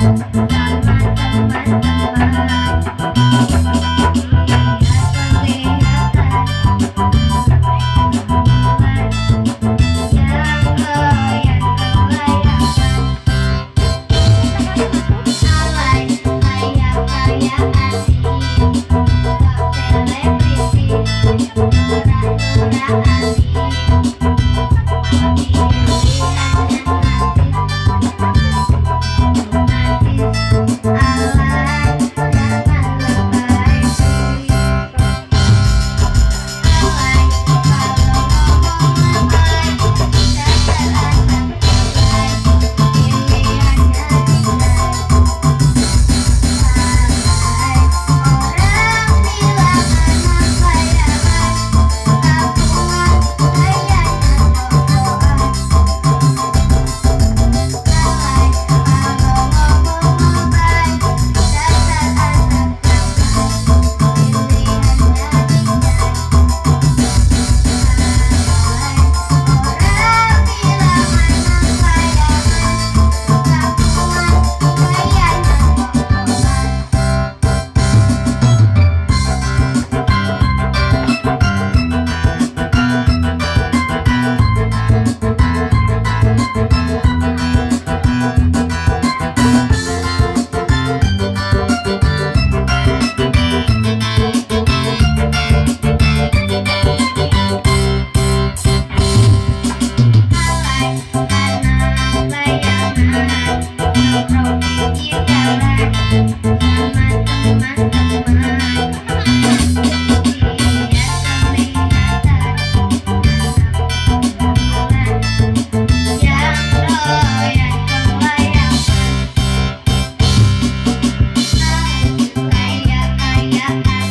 Thank Bye.